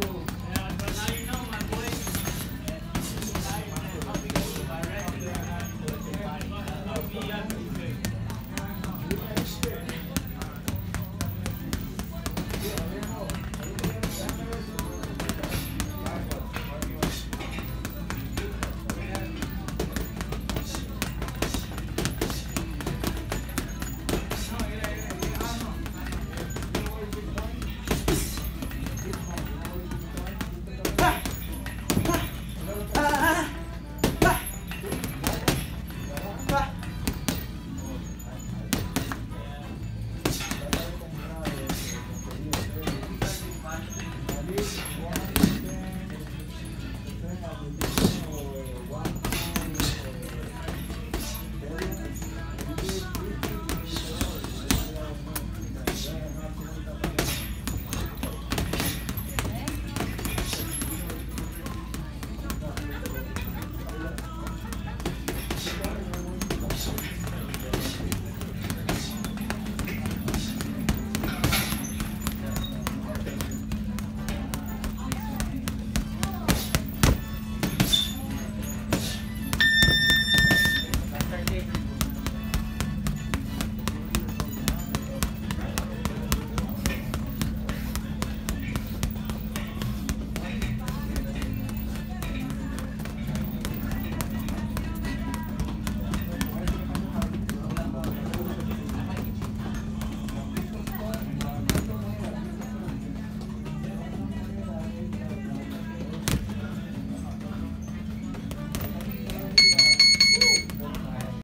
Cool.